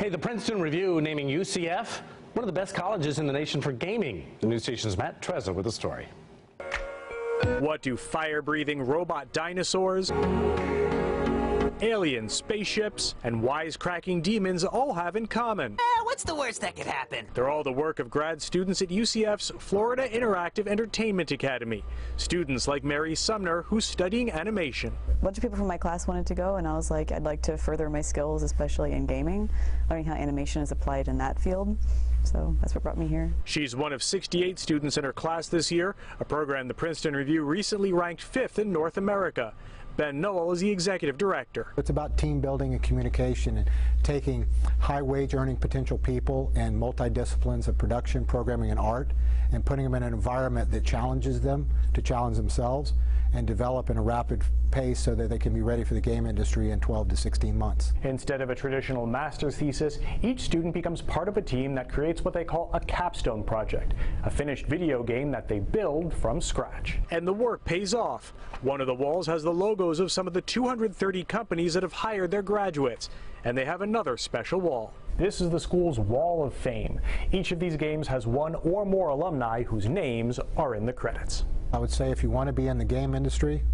Hey, the Princeton Review naming UCF one of the best colleges in the nation for gaming. The news station's Matt Trezza with the story. What do fire-breathing robot dinosaurs, alien spaceships, and wisecracking demons all have in common? What's the worst that could happen? They're all the work of grad students at UCF's Florida Interactive Entertainment Academy. Students like Mary Sumner, who's studying animation. A bunch of people from my class wanted to go, and I was like, I'd like to further my skills, especially in gaming, learning how animation is applied in that field. So that's what brought me here. She's one of 68 students in her class this year, a program the Princeton Review recently ranked fifth in North America. Ben Noel is the executive director. It's about team building and communication and taking high wage earning potential people and multidisciplines of production, programming, and art and putting them in an environment that challenges them to challenge themselves and develop in a rapid pace so that they can be ready for the game industry in 12 to 16 months. Instead of a traditional master's thesis, each student becomes part of a team that creates what they call a capstone project, a finished video game that they build from scratch. And the work pays off. One of the walls has the logos of some of the 230 companies that have hired their graduates, and they have another special wall. This is the school's Wall of Fame. Each of these games has one or more alumni whose names are in the credits. I would say if you want to be in the game industry,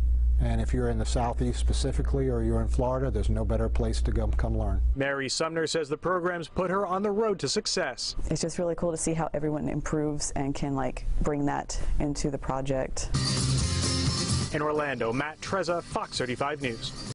and if you're in the Southeast specifically or you're in Florida, there's no better place to go come learn. Mary Sumner says the programs put her on the road to success. It's just really cool to see how everyone improves and can like bring that into the project. In Orlando, Matt Trezza, Fox 35 News.